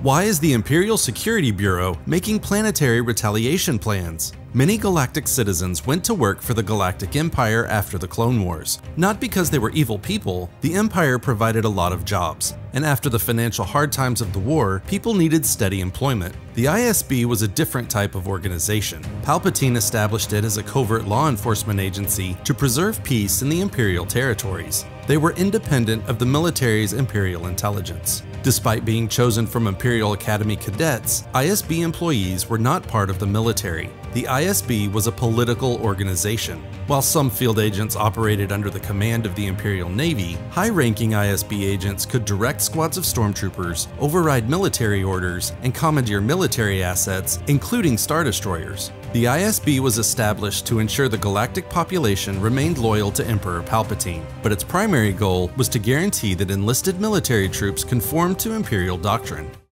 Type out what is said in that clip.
Why is the Imperial Security Bureau making planetary retaliation plans? Many galactic citizens went to work for the Galactic Empire after the Clone Wars. Not because they were evil people, the Empire provided a lot of jobs, and after the financial hard times of the war, people needed steady employment. The ISB was a different type of organization. Palpatine established it as a covert law enforcement agency to preserve peace in the Imperial territories. They were independent of the military's Imperial intelligence. Despite being chosen from Imperial Academy cadets, ISB employees were not part of the military. The ISB was a political organization. While some field agents operated under the command of the Imperial Navy, high-ranking ISB agents could direct squads of stormtroopers, override military orders, and commandeer military assets, including Star Destroyers. The ISB was established to ensure the galactic population remained loyal to Emperor Palpatine, but its primary goal was to guarantee that enlisted military troops conformed to Imperial doctrine.